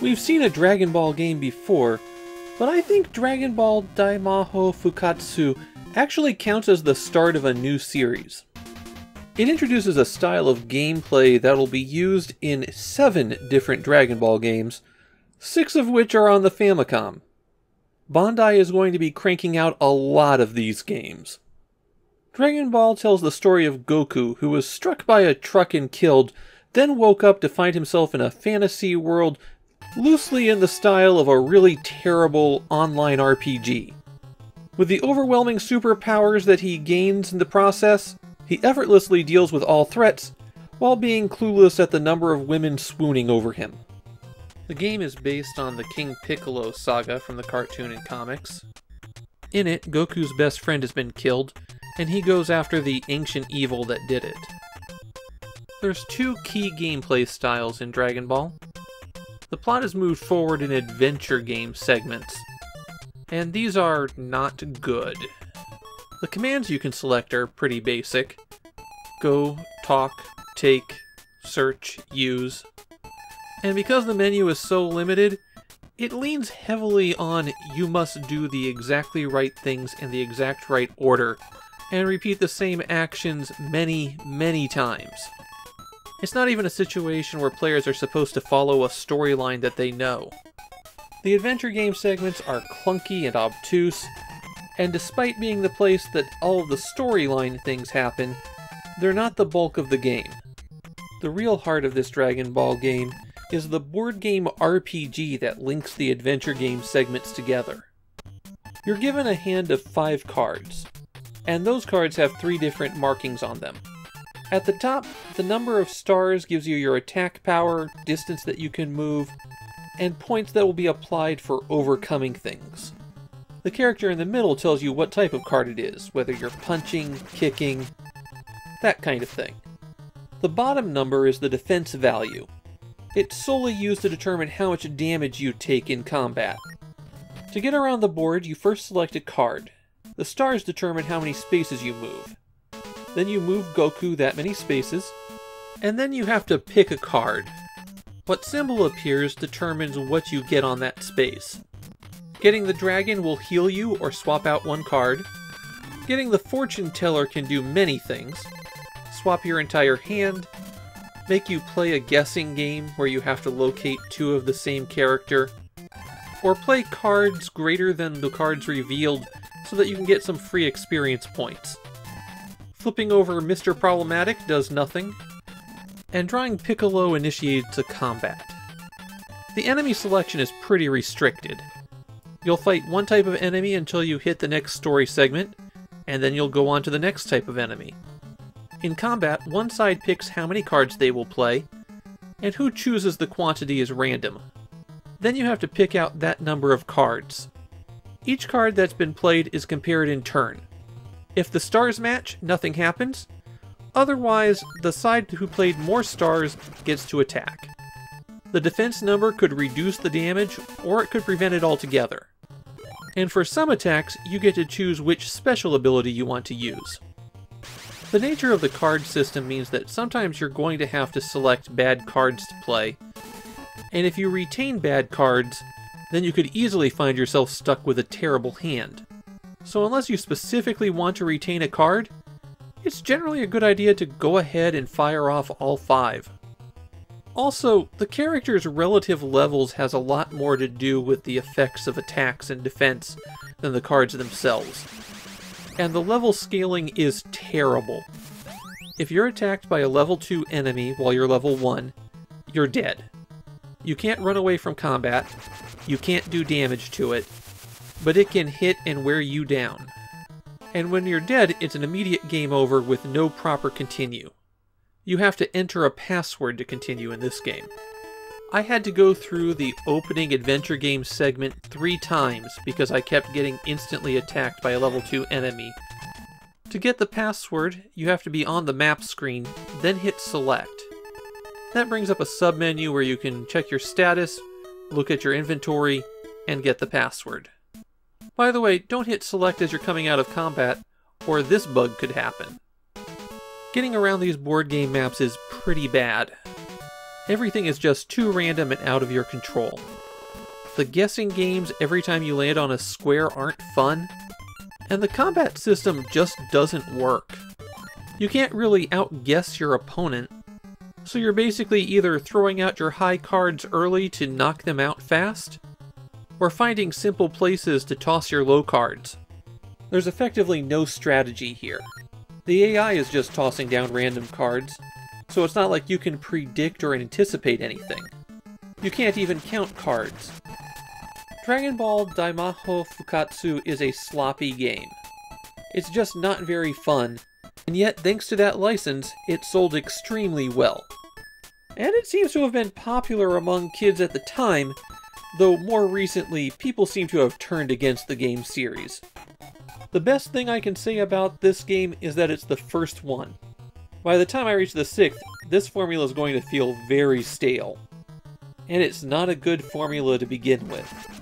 We've seen a Dragon Ball game before, but I think Dragon Ball Daimaou Fukkatsu actually counts as the start of a new series. It introduces a style of gameplay that will be used in seven different Dragon Ball games, six of which are on the Famicom. Bandai is going to be cranking out a lot of these games. Dragon Ball tells the story of Goku, who was struck by a truck and killed, then woke up to find himself in a fantasy world loosely in the style of a really terrible online RPG. With the overwhelming superpowers that he gains in the process, he effortlessly deals with all threats, while being clueless at the number of women swooning over him. The game is based on the King Piccolo saga from the cartoon and comics. In it, Goku's best friend has been killed, and he goes after the ancient evil that did it. There's two key gameplay styles in Dragon Ball the plot has moved forward in adventure game segments, and these are not good. The commands you can select are pretty basic. Go, talk, take, search, use. And because the menu is so limited, it leans heavily on you must do the exactly right things in the exact right order, and repeat the same actions many, many times. It's not even a situation where players are supposed to follow a storyline that they know. The adventure game segments are clunky and obtuse, and despite being the place that all of the storyline things happen, they're not the bulk of the game. The real heart of this Dragon Ball game is the board game RPG that links the adventure game segments together. You're given a hand of five cards, and those cards have three different markings on them. At the top, the number of stars gives you your attack power, distance that you can move, and points that will be applied for overcoming things. The character in the middle tells you what type of card it is, whether you're punching, kicking, that kind of thing. The bottom number is the defense value. It's solely used to determine how much damage you take in combat. To get around the board, you first select a card. The stars determine how many spaces you move. Then you move Goku that many spaces, and then you have to pick a card. What symbol appears determines what you get on that space. Getting the dragon will heal you or swap out one card. Getting the fortune teller can do many things. Swap your entire hand, make you play a guessing game where you have to locate two of the same character, or play cards greater than the cards revealed so that you can get some free experience points. Flipping over Mr. Problematic does nothing, and drawing Piccolo initiates a combat. The enemy selection is pretty restricted. You'll fight one type of enemy until you hit the next story segment, and then you'll go on to the next type of enemy. In combat, one side picks how many cards they will play, and who chooses the quantity is random. Then you have to pick out that number of cards. Each card that's been played is compared in turn. If the stars match, nothing happens. Otherwise, the side who played more stars gets to attack. The defense number could reduce the damage, or it could prevent it altogether. And for some attacks, you get to choose which special ability you want to use. The nature of the card system means that sometimes you're going to have to select bad cards to play, and if you retain bad cards, then you could easily find yourself stuck with a terrible hand. So unless you specifically want to retain a card, it's generally a good idea to go ahead and fire off all five. Also, the character's relative levels has a lot more to do with the effects of attacks and defense than the cards themselves. And the level scaling is terrible. If you're attacked by a level 2 enemy while you're level 1, you're dead. You can't run away from combat, you can't do damage to it, but it can hit and wear you down. And when you're dead, it's an immediate game over with no proper continue. You have to enter a password to continue in this game. I had to go through the opening adventure game segment three times because I kept getting instantly attacked by a level 2 enemy. To get the password, you have to be on the map screen, then hit select. That brings up a submenu where you can check your status, look at your inventory, and get the password. By the way, don't hit select as you're coming out of combat, or this bug could happen. Getting around these board game maps is pretty bad. everything is just too random and out of your control. The guessing games every time you land on a square aren't fun, and the combat system just doesn't work. You can't really outguess your opponent, so you're basically either throwing out your high cards early to knock them out fast, or finding simple places to toss your low cards. There's effectively no strategy here. The AI is just tossing down random cards, so it's not like you can predict or anticipate anything. You can't even count cards. Dragon Ball Daimaou Fukkatsu is a sloppy game. It's just not very fun, and yet thanks to that license, it sold extremely well. And it seems to have been popular among kids at the time, though more recently, people seem to have turned against the game series. The best thing I can say about this game is that it's the first one. By the time I reach the sixth, this formula is going to feel very stale. And it's not a good formula to begin with.